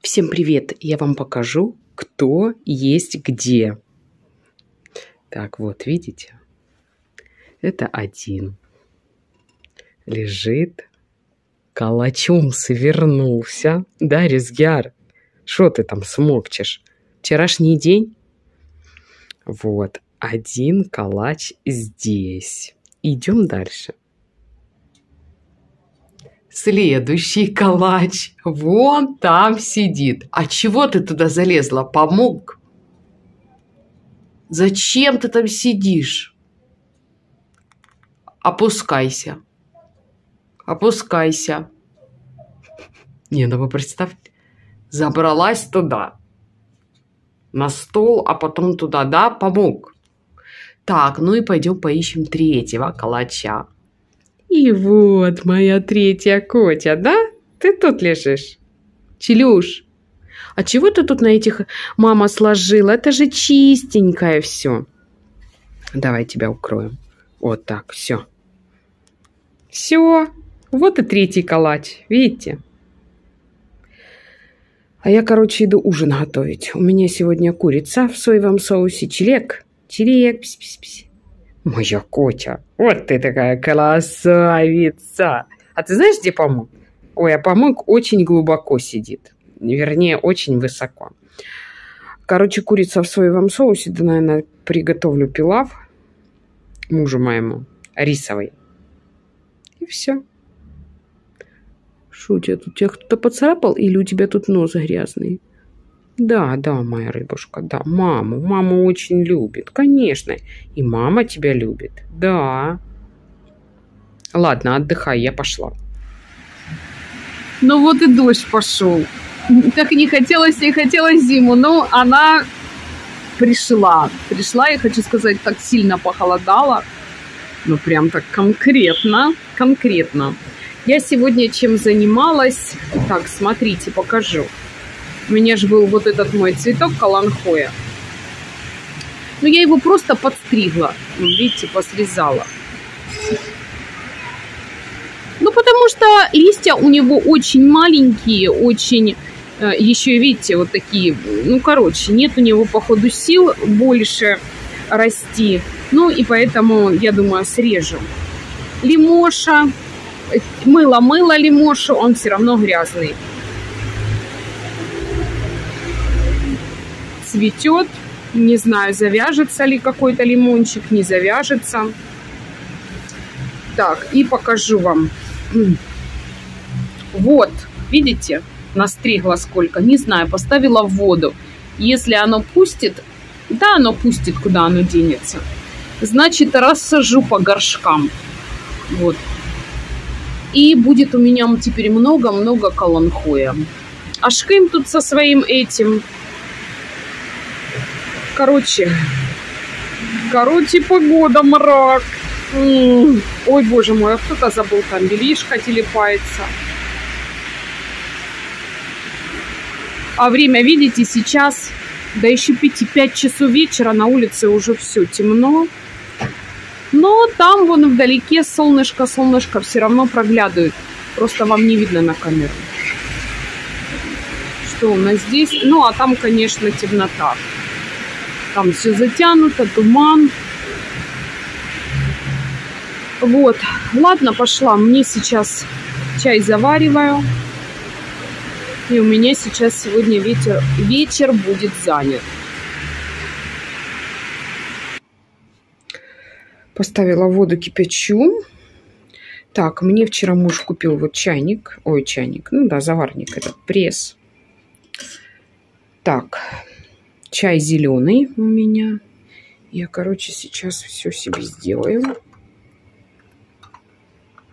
Всем привет! Я вам покажу, кто есть где. Так, вот, видите? Это один. Лежит, калачом свернулся. Да, Резгяр? Что ты там смокчешь? Вчерашний день? Вот, один калач здесь. Идем дальше. Следующий калач вон там сидит. А чего ты туда залезла? Помог? Зачем ты там сидишь? Опускайся. Опускайся. Не, ну вы представьте. Забралась туда. На стол, а потом туда, да, помог. Так, ну и пойдем поищем третьего калача. И вот моя третья котя, да? Ты тут лежишь? Челюш, а чего ты тут на этих мама сложила? Это же чистенькое все. Давай тебя укроем. Вот так, все. Все. Вот и третий калач. Видите? А я, короче, иду ужин готовить. У меня сегодня курица в соевом соусе. Чилек. Чилек. Пс -пс -пс. Моя Котя, вот ты такая красавица. А ты знаешь, где помог? Ой, а помог очень глубоко сидит. Вернее, очень высоко. Короче, курица в соевом соусе, да, наверное, приготовлю пилав мужу моему, рисовый. И все. Что у тут? Тебя кто-то поцарапал или у тебя тут нос грязный? Да, да, моя рыбушка, да, маму. Маму очень любит, конечно. И мама тебя любит, да. Ладно, отдыхай, я пошла. Ну вот и дождь пошел. Так не хотелось, не хотелось зиму, но она пришла. Пришла, я хочу сказать, так сильно похолодало. Ну, прям так конкретно, конкретно. Я сегодня чем занималась? Так, смотрите, покажу. У меня же был вот этот мой цветок каланхоя. Но я его просто подстригла. Видите, посрезала. Ну, потому что листья у него очень маленькие, очень э, еще, видите, вот такие, ну, короче, нет у него, походу, сил больше расти. Ну, и поэтому, я думаю, срежу. Лимоша, мыло-мыло лимоша, он все равно грязный. Цветет. Не знаю, завяжется ли какой-то лимончик, не завяжется. Так, и покажу вам. Вот, видите, настригла сколько. Не знаю, поставила в воду. Если оно пустит, да, оно пустит, куда оно денется. Значит, рассажу по горшкам. Вот. И будет у меня теперь много-много каланхоя. А Шким тут со своим этим Короче, короче, погода мрак. Ой, боже мой, а кто-то забыл там белишка телепается. А время, видите, сейчас, да еще 5, часов вечера, на улице уже все темно. Но там вон вдалеке солнышко, солнышко все равно проглядывает. Просто вам не видно на камеру. Что у нас здесь? Ну, а там, конечно, темнота. Там все затянуто, туман. Вот. Ладно, пошла. Мне сейчас чай завариваю. И у меня сейчас сегодня вечер, вечер будет занят. Поставила воду кипячу. Так, мне вчера муж купил вот чайник. Ой, чайник. Ну да, заварник этот, пресс. Так, Чай зеленый у меня. Я, короче, сейчас все себе сделаю.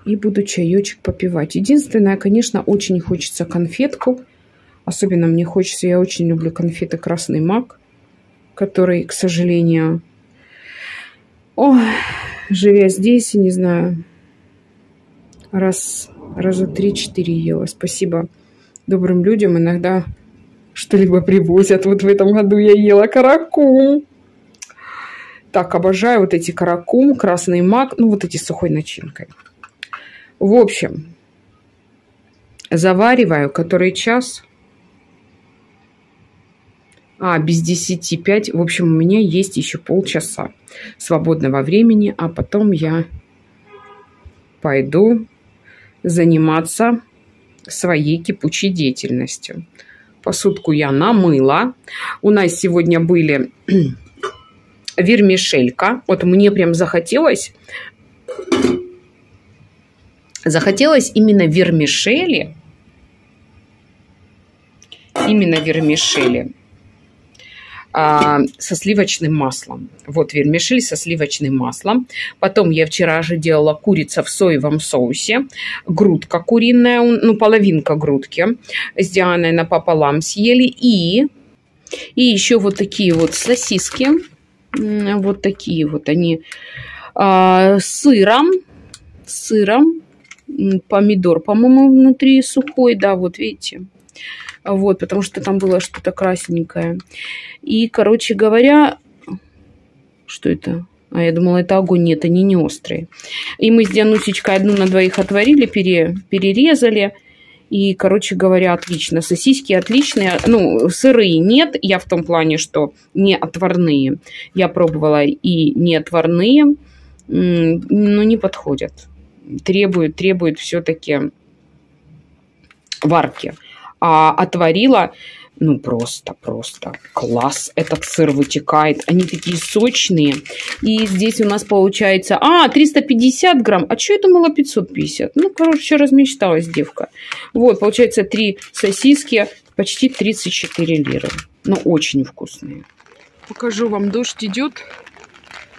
И буду чаечек попивать. Единственное, конечно, очень хочется конфетку. Особенно мне хочется, я очень люблю конфеты «Красный мак», который, к сожалению, о, живя здесь, не знаю, раз, раза три-четыре ела. Спасибо добрым людям. Иногда что-либо привозят. Вот в этом году я ела каракум. Так, обожаю вот эти каракум, красный мак, ну вот эти с сухой начинкой. В общем, завариваю который час. А, без десяти пять. В общем, у меня есть еще полчаса свободного времени, а потом я пойду заниматься своей кипучей деятельностью. Посудку я намыла. У нас сегодня были вермишелька. Вот мне прям захотелось захотелось именно вермишели. Именно вермишели со сливочным маслом. Вот вермишель со сливочным маслом. Потом я вчера же делала курица в соевом соусе. Грудка куриная, ну, половинка грудки с Дианой напополам съели. И, и еще вот такие вот сосиски. Вот такие вот они а, с сыром. С сыром. Помидор, по-моему, внутри сухой. Да, вот видите. Вот, потому что там было что-то красненькое. И, короче говоря, что это? А я думала, это огонь. Нет, они не острые. И мы с Дианусечкой одну на двоих отварили, пере, перерезали. И, короче говоря, отлично. Сосиски отличные. Ну, сырые нет. Я в том плане, что не отварные. Я пробовала и не отварные. Но не подходят. Требуют, требуют все-таки варки. А отварила ну, просто, просто класс. Этот сыр вытекает. Они такие сочные. И здесь у нас получается... А, 350 грамм. А что я думала 550? Ну, короче, размечталась девка. Вот, получается, три сосиски, почти 34 лиры. Ну, очень вкусные. Покажу вам. Дождь идет.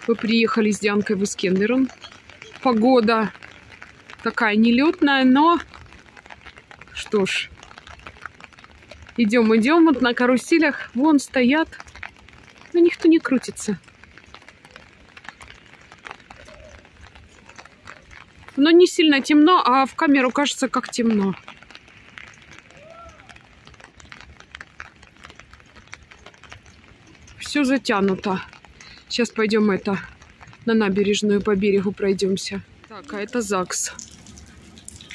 Мы приехали с Дианкой в Искендерон. Погода такая нелетная, но... Что ж, Идем, идем, вот на каруселях вон стоят, но никто не крутится. Но не сильно темно, а в камеру кажется, как темно. Все затянуто. Сейчас пойдем это на набережную по берегу пройдемся. Так, а это ЗАГС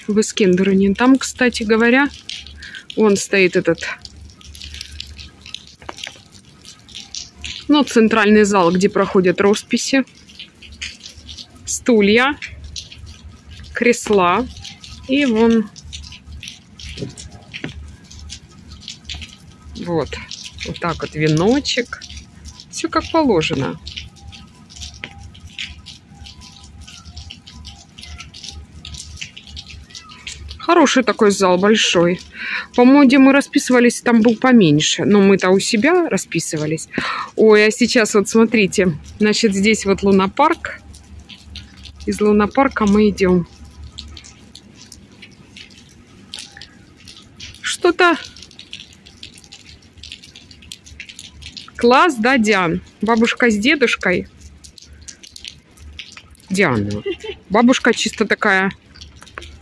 в Искендероне. Там, кстати говоря, Вон стоит этот, ну, центральный зал, где проходят росписи. Стулья, кресла и вон вот, вот так вот веночек. Все как положено. Хороший такой зал, большой. По-моему, где мы расписывались, там был поменьше. Но мы-то у себя расписывались. Ой, а сейчас вот смотрите. Значит, здесь вот лунопарк. Из лунопарка мы идем. Что-то... Класс, да, Диан? Бабушка с дедушкой. Диана. Бабушка чисто такая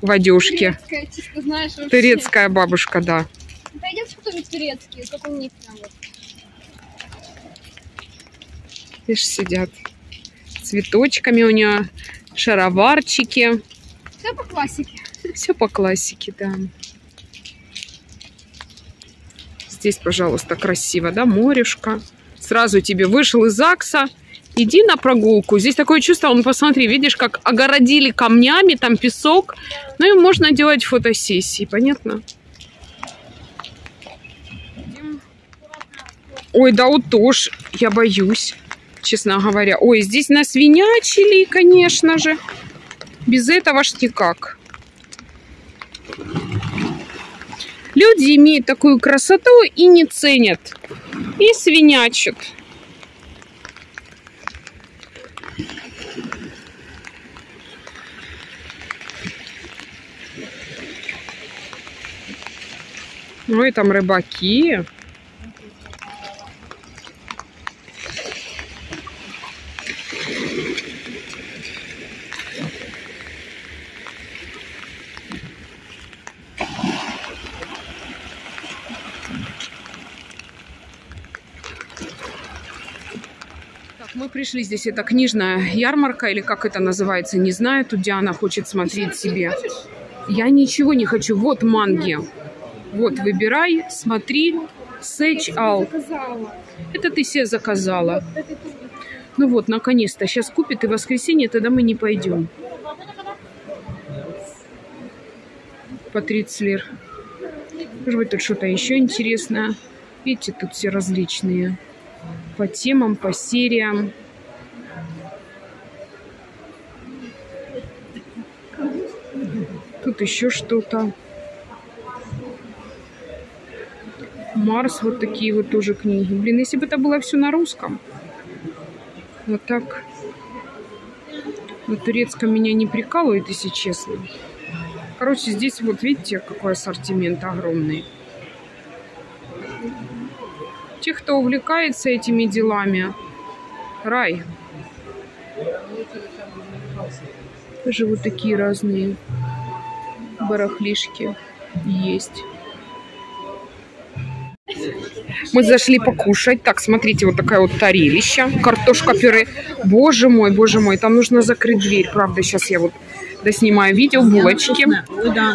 в одежке. Турецкая, чисто, знаешь, вообще. Турецкая бабушка, да. Пойдемте кто-нибудь турецкий, как у них там вот. Видишь, сидят. Цветочками у нее, шароварчики. Все по классике. Все по классике, да. Здесь, пожалуйста, красиво, да, морешка. Сразу тебе вышел из ЗАГСа, иди на прогулку. Здесь такое чувство, он посмотри, видишь, как огородили камнями, там песок. Ну и можно делать фотосессии, понятно? Ой, да вот тоже, я боюсь, честно говоря. Ой, здесь нас свинячили, конечно же. Без этого ж никак. Люди имеют такую красоту и не ценят. И свинячат. Ну и там рыбаки. Пришли здесь, это книжная ярмарка, или как это называется, не знаю. Тут Диана хочет смотреть себе. Я ничего не хочу. Вот манги. Вот, выбирай, смотри. Сэч Ал. Это ты себе заказала. Ну вот, наконец-то. Сейчас купит и в воскресенье, тогда мы не пойдем. По 30 лир. Может быть, тут что-то еще интересное. Видите, тут все различные. По темам, по сериям. Тут еще что-то. Марс, вот такие вот тоже книги. Блин, если бы это было все на русском. Вот так. На турецком меня не прикалывает, если честно. Короче, здесь вот видите, какой ассортимент огромный. Те, кто увлекается этими делами, рай. Даже вот такие разные барахлишки есть. Мы зашли покушать. Так, смотрите, вот такая вот тарелища. Картошка пюре. Боже мой, боже мой, там нужно закрыть дверь. Правда, сейчас я вот доснимаю видео. Булочки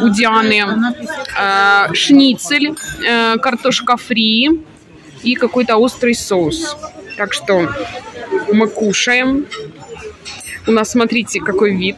у Дианы. э, шницель, э, картошка фри и какой-то острый соус. Так что мы кушаем. У нас, смотрите, какой вид.